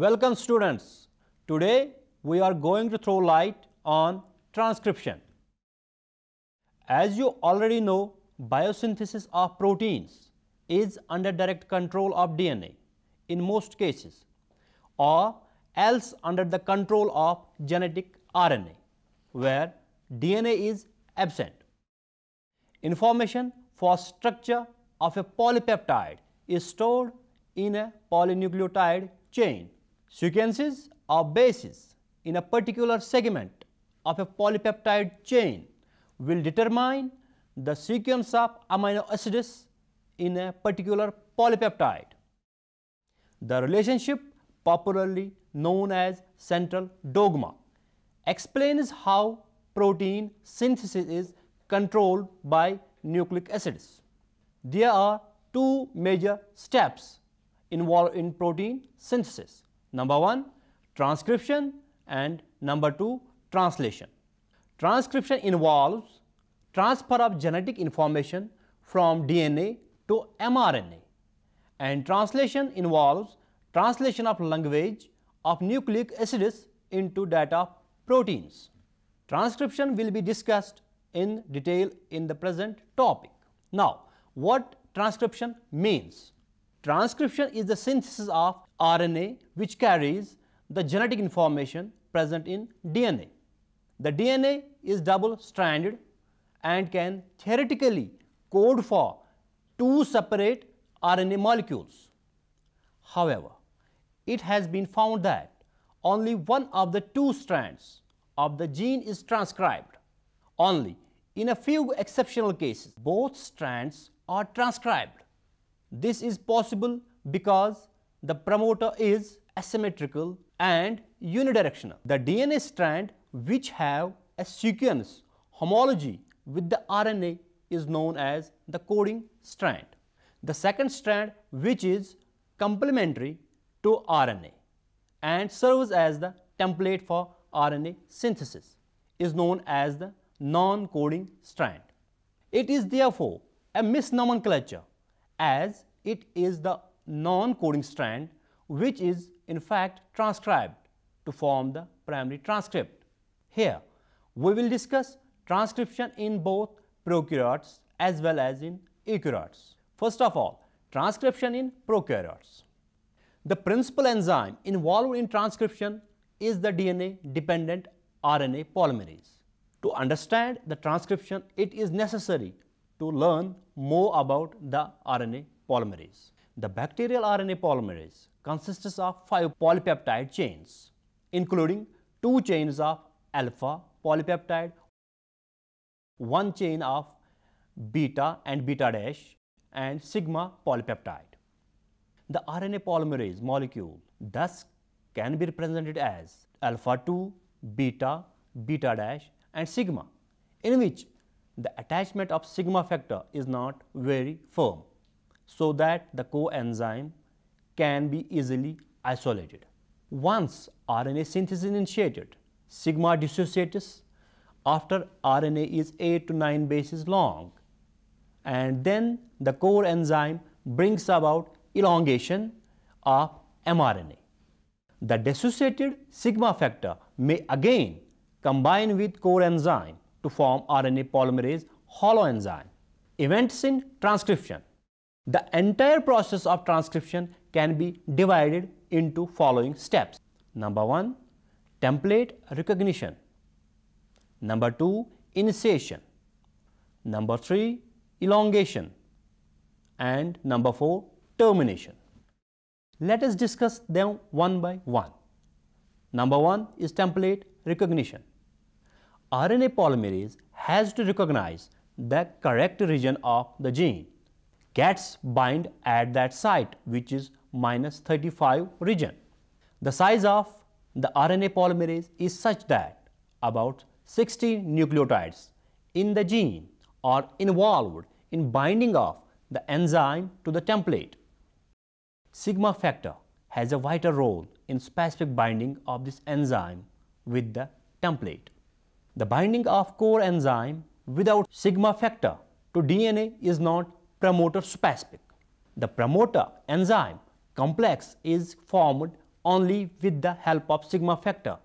Welcome students. Today we are going to throw light on transcription. As you already know, biosynthesis of proteins is under direct control of DNA in most cases or else under the control of genetic RNA where DNA is absent. Information for structure of a polypeptide is stored in a polynucleotide chain. Sequences of bases in a particular segment of a polypeptide chain will determine the sequence of amino acids in a particular polypeptide. The relationship popularly known as central dogma explains how protein synthesis is controlled by nucleic acids. There are two major steps involved in protein synthesis. Number one, transcription and number two, translation. Transcription involves transfer of genetic information from DNA to mRNA and translation involves translation of language of nucleic acids into data proteins. Transcription will be discussed in detail in the present topic. Now, what transcription means? Transcription is the synthesis of RNA which carries the genetic information present in DNA. The DNA is double stranded and can theoretically code for two separate RNA molecules. However, it has been found that only one of the two strands of the gene is transcribed. Only in a few exceptional cases, both strands are transcribed. This is possible because the promoter is asymmetrical and unidirectional. The DNA strand which have a sequence homology with the RNA is known as the coding strand. The second strand which is complementary to RNA and serves as the template for RNA synthesis is known as the non-coding strand. It is therefore a misnomenclature as it is the non-coding strand which is in fact transcribed to form the primary transcript. Here we will discuss transcription in both prokaryotes as well as in eukaryotes. First of all, transcription in prokaryotes. The principal enzyme involved in transcription is the DNA dependent RNA polymerase. To understand the transcription, it is necessary to learn more about the RNA polymerase. The bacterial RNA polymerase consists of five polypeptide chains, including two chains of alpha polypeptide, one chain of beta and beta dash, and sigma polypeptide. The RNA polymerase molecule thus can be represented as alpha 2, beta, beta dash and sigma in which the attachment of sigma factor is not very firm so that the core enzyme can be easily isolated. Once RNA synthesis is initiated, sigma dissociates after RNA is 8 to 9 bases long and then the core enzyme brings about elongation of mRNA. The dissociated sigma factor may again combine with core enzyme to form RNA polymerase holoenzyme. Events in transcription. The entire process of transcription can be divided into following steps. Number 1 template recognition. Number 2 initiation. Number 3 elongation and number 4 termination. Let us discuss them one by one. Number one is template recognition. RNA polymerase has to recognize the correct region of the gene. Gets bind at that site which is minus 35 region. The size of the RNA polymerase is such that about 60 nucleotides in the gene are involved in binding of the enzyme to the template. Sigma factor has a vital role in specific binding of this enzyme with the template. The binding of core enzyme without sigma factor to DNA is not promoter specific. The promoter enzyme complex is formed only with the help of sigma factor,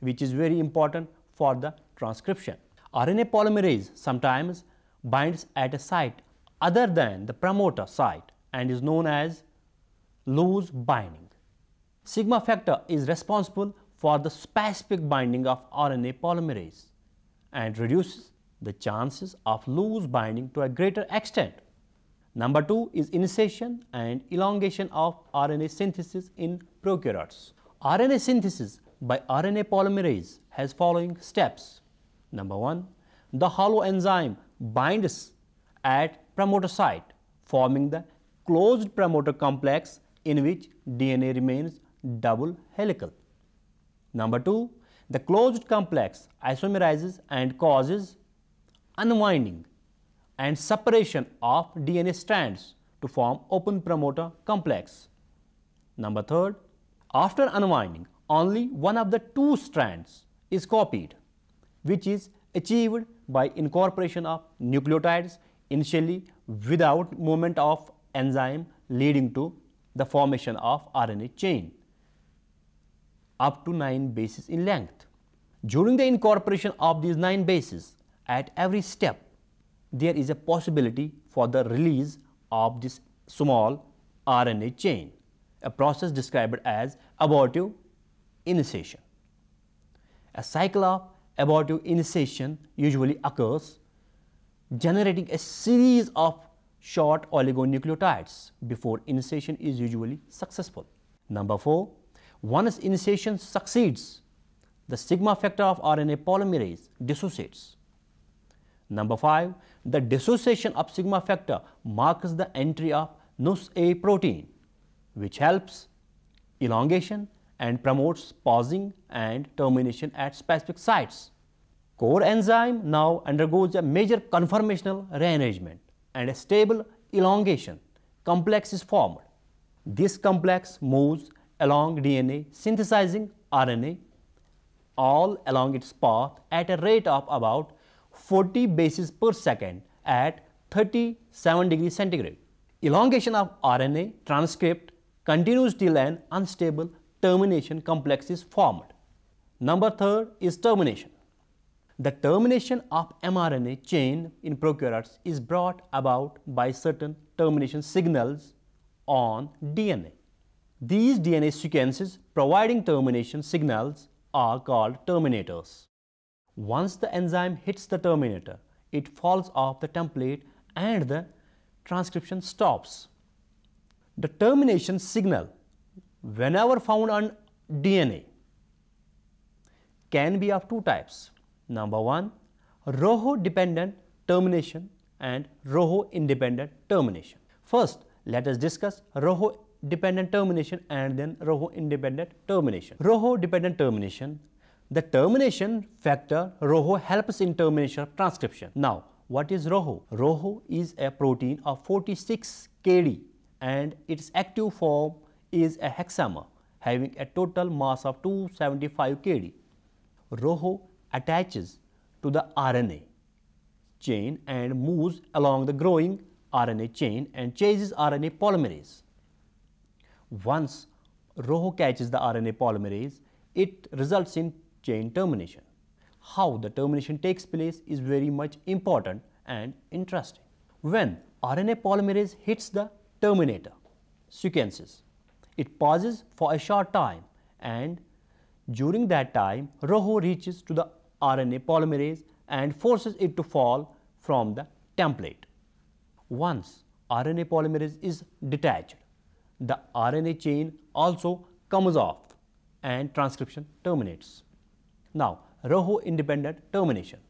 which is very important for the transcription. RNA polymerase sometimes binds at a site other than the promoter site and is known as loose binding. Sigma factor is responsible for the specific binding of RNA polymerase and reduces the chances of loose binding to a greater extent. Number 2 is initiation and elongation of RNA synthesis in prokaryotes. RNA synthesis by RNA polymerase has following steps. Number 1, the holoenzyme binds at promoter site forming the closed promoter complex in which DNA remains double helical. Number 2, the closed complex isomerizes and causes unwinding and separation of DNA strands to form open promoter complex. Number 3, after unwinding, only one of the two strands is copied, which is achieved by incorporation of nucleotides initially without movement of enzyme leading to the formation of RNA chain up to 9 bases in length. During the incorporation of these 9 bases, at every step, there is a possibility for the release of this small RNA chain, a process described as abortive initiation. A cycle of abortive initiation usually occurs, generating a series of short oligonucleotides before initiation is usually successful. Number 4, once initiation succeeds, the sigma factor of RNA polymerase dissociates. Number 5, the dissociation of sigma factor marks the entry of NusA protein, which helps elongation and promotes pausing and termination at specific sites. Core enzyme now undergoes a major conformational rearrangement and a stable elongation complex is formed. This complex moves along DNA synthesizing RNA all along its path at a rate of about 40 bases per second at 37 degrees centigrade. Elongation of RNA transcript continues till an unstable termination complex is formed. Number third is termination. The termination of mRNA chain in prokaryotes is brought about by certain termination signals on DNA. These DNA sequences providing termination signals are called terminators. Once the enzyme hits the terminator, it falls off the template and the transcription stops. The termination signal whenever found on DNA can be of two types. Number one, ROHO dependent termination and ROHO independent termination. First, let us discuss ROHO dependent termination and then ROHO independent termination. ROHO dependent termination, the termination factor ROHO helps in termination of transcription. Now, what is ROHO? ROHO is a protein of 46 kD and its active form is a hexamer having a total mass of 275 kD. ROHO attaches to the RNA chain and moves along the growing RNA chain and chases RNA polymerase. Once ROHO catches the RNA polymerase, it results in chain termination. How the termination takes place is very much important and interesting. When RNA polymerase hits the terminator sequences, it pauses for a short time and during that time ROHO reaches to the RNA polymerase and forces it to fall from the template. Once RNA polymerase is detached, the RNA chain also comes off and transcription terminates. Now, ROHO independent termination.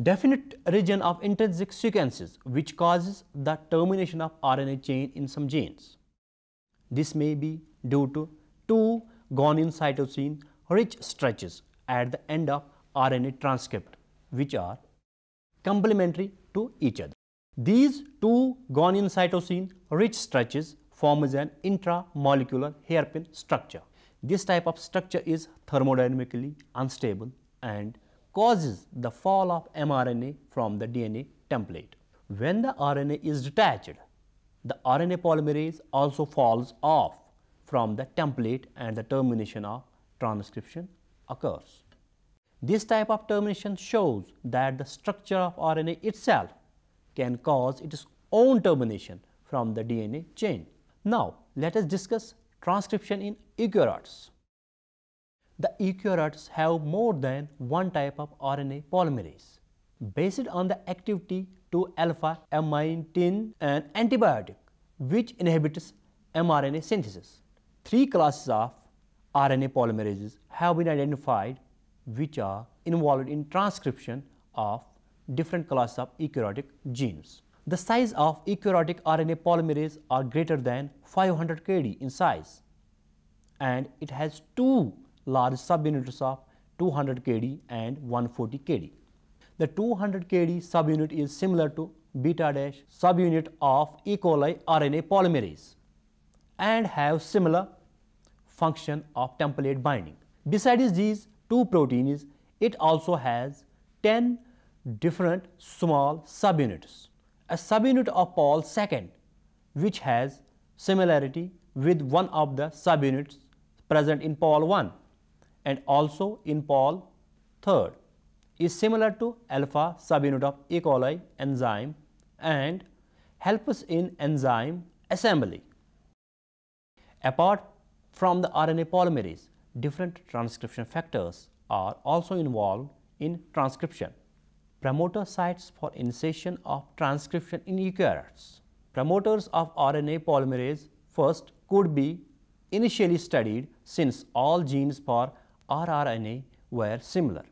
Definite region of intrinsic sequences which causes the termination of RNA chain in some genes. This may be due to two guanine cytosine rich stretches at the end of RNA transcript which are complementary to each other. These two guanine cytosine rich stretches forms an intramolecular hairpin structure. This type of structure is thermodynamically unstable and causes the fall of mRNA from the DNA template. When the RNA is detached, the RNA polymerase also falls off from the template and the termination of transcription occurs. This type of termination shows that the structure of RNA itself can cause its own termination from the DNA chain. Now, let us discuss transcription in eukaryotes. The eukaryotes have more than one type of RNA polymerase. Based on the activity to alpha amanitin and antibiotic, which inhibits mRNA synthesis. Three classes of RNA polymerases have been identified which are involved in transcription of different classes of eukaryotic genes. The size of eukaryotic RNA polymerase are greater than 500 kD in size and it has two large subunits of 200 kD and 140 kD. The 200 kD subunit is similar to beta dash subunit of E. coli RNA polymerase and have similar function of template binding. Besides these two proteins, it also has 10 different small subunits. A subunit of Pol II which has similarity with one of the subunits present in Pol I and also in Pol III is similar to alpha subunit of E. coli enzyme and helps in enzyme assembly. Apart from the RNA polymerase, different transcription factors are also involved in transcription. Promoter sites for initiation of transcription in eukaryotes. Promoters of RNA polymerase first could be initially studied since all genes for rRNA were similar.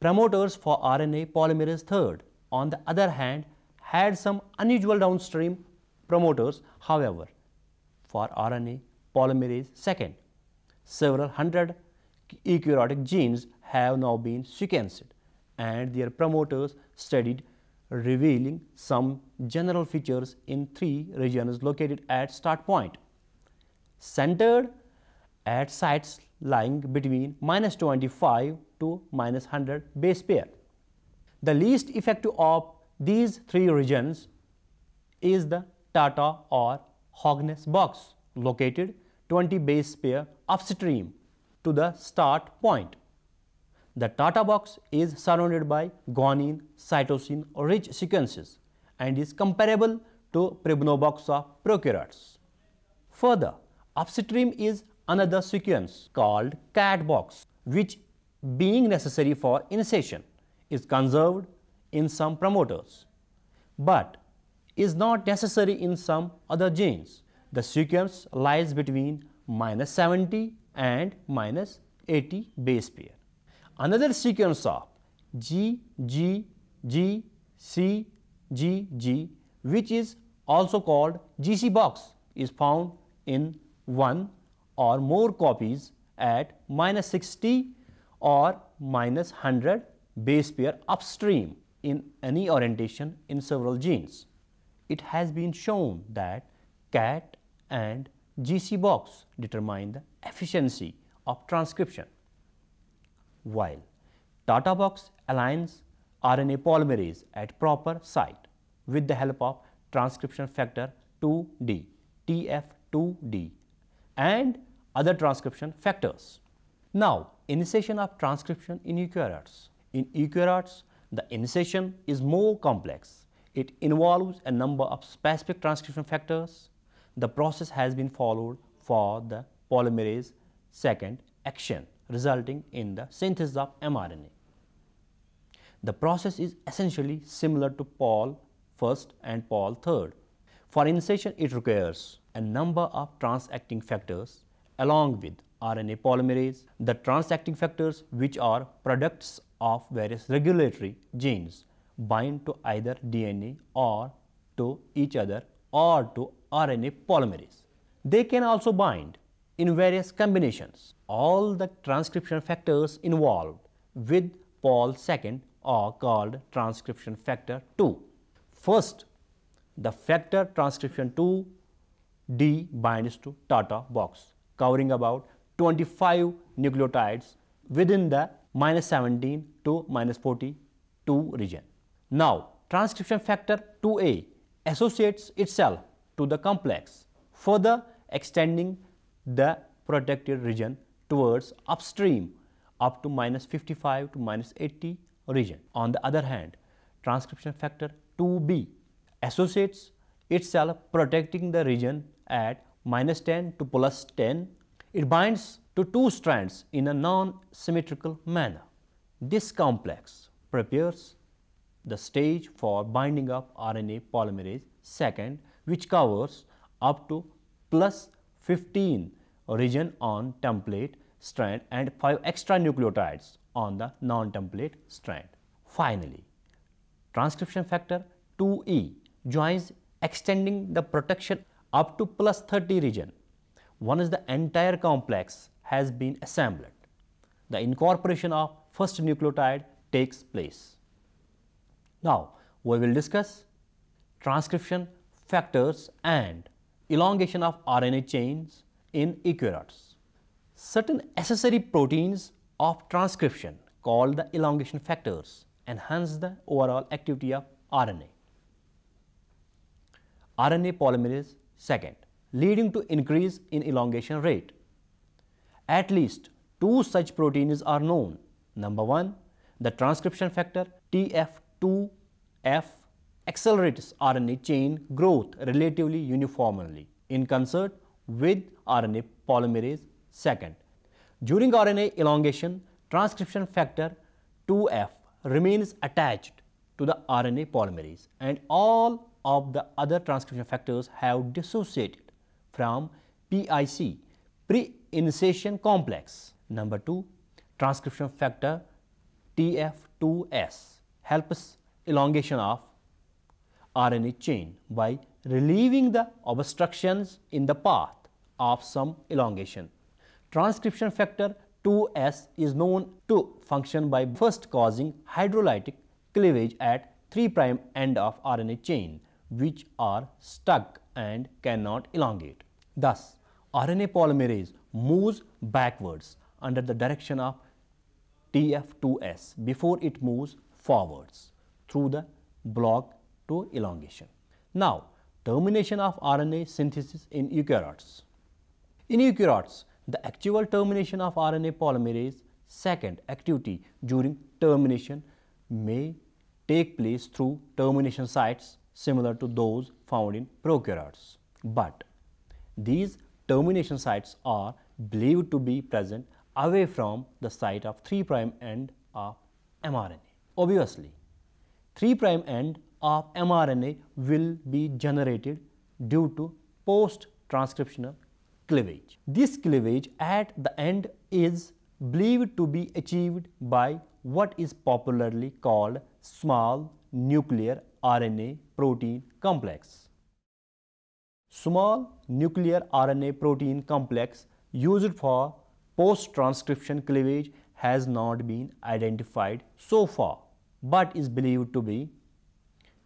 Promoters for RNA polymerase third, on the other hand, had some unusual downstream promoters. However, for RNA polymerase second, several hundred eukaryotic genes have now been sequenced and their promoters studied revealing some general features in three regions located at start point. Centered at sites lying between minus 25 to minus 100 base pair. The least effective of these three regions is the Tata or Hogness box located 20 base pair upstream to the start point. The Tata box is surrounded by guanine cytosine rich sequences and is comparable to Pribnow box of prokaryotes. Further, upstream is another sequence called CAAT box which being necessary for initiation is conserved in some promoters but is not necessary in some other genes. The sequence lies between minus 70 and minus 80 base pair. Another sequence of G, G, G, C, G, G which is also called GC box is found in one or more copies at minus 60 or minus 100 base pair upstream in any orientation in several genes. It has been shown that CAAT and GC box determine the efficiency of transcription, while Tata box aligns RNA polymerase at proper site with the help of transcription factor 2D, TF2D and other transcription factors. Now, initiation of transcription in eukaryotes. In eukaryotes, the initiation is more complex. It involves a number of specific transcription factors. The process has been followed for the polymerase second action resulting in the synthesis of mRNA. The process is essentially similar to Pol first and Pol third. For insertion, it requires a number of transacting factors along with RNA polymerase, the transacting factors which are products of various regulatory genes bind to either DNA or to each other or to RNA polymerase. They can also bind in various combinations. All the transcription factors involved with Pol II are called transcription factor 2. First, the factor transcription 2 D binds to Tata box covering about 25 nucleotides within the minus 17 to minus 42 region. Now, transcription factor 2A associates itself to the complex, further extending the protected region towards upstream up to minus 55 to minus 80 region. On the other hand, transcription factor 2b associates itself protecting the region at minus 10 to plus 10. It binds to two strands in a non-symmetrical manner. This complex prepares the stage for binding of RNA polymerase second which covers up to plus 15 region on template strand and 5 extra nucleotides on the non-template strand. Finally, transcription factor 2E joins extending the protection up to plus 30 region. Once the entire complex has been assembled, the incorporation of first nucleotide takes place. Now, we will discuss transcription factors and elongation of RNA chains in eukaryotes. Certain accessory proteins of transcription called the elongation factors enhance the overall activity of RNA. RNA polymerase second, leading to increase in elongation rate. At least two such proteins are known. Number one, the transcription factor TF2F accelerates RNA chain growth relatively uniformly in concert with RNA polymerase second. During RNA elongation, transcription factor 2F remains attached to the RNA polymerase and all of the other transcription factors have dissociated from PIC, pre-initiation complex. Number 2, transcription factor TF2S helps elongation of RNA chain by relieving the obstructions in the path of some elongation. Transcription factor 2S is known to function by first causing hydrolytic cleavage at 3' end of RNA chain which are stuck and cannot elongate. Thus, RNA polymerase moves backwards under the direction of TF2S before it moves forwards through the block to elongation. Now, termination of RNA synthesis in eukaryotes. In eukaryotes, the actual termination of RNA polymerase second activity during termination may take place through termination sites similar to those found in prokaryotes. But these termination sites are believed to be present away from the site of 3' prime end of mRNA. Obviously, 3' prime end of mRNA will be generated due to post-transcriptional cleavage. This cleavage at the end is believed to be achieved by what is popularly called small nuclear RNA protein complex. Small nuclear RNA protein complex used for post-transcription cleavage has not been identified so far, but is believed to be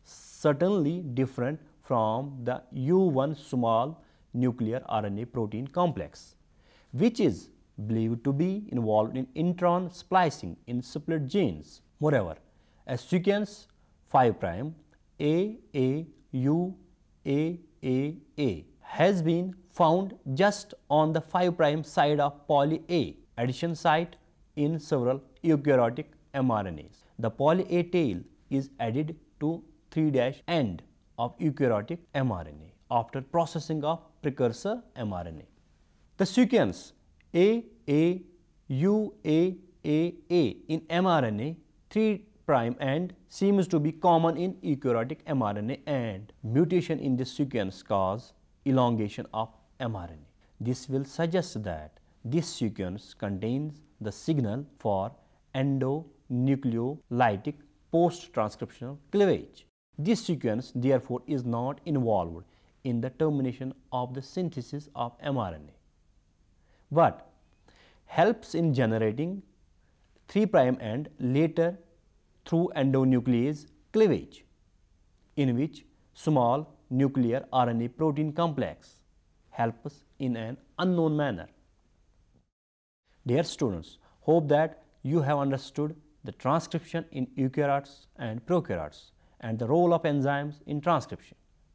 certainly different from the U1 small nuclear RNA protein complex, which is believed to be involved in intron splicing in split genes. Moreover, a sequence 5 prime A A U A A A has been found just on the 5 prime side of poly A addition site in several eukaryotic mRNAs. The poly A tail is added to 3' end of eukaryotic mRNA after processing of precursor mRNA. The sequence A A U A A A in mRNA 3 prime end seems to be common in eukaryotic mRNA and mutation in this sequence cause elongation of mRNA. This will suggest that this sequence contains the signal for endonucleolytic post-transcriptional cleavage. This sequence therefore is not involved in the termination of the synthesis of mRNA, but helps in generating 3' prime end later through endonuclease cleavage in which small nuclear RNA protein complex helps in an unknown manner. Dear students, hope that you have understood the transcription in eukaryotes and prokaryotes and the role of enzymes in transcription.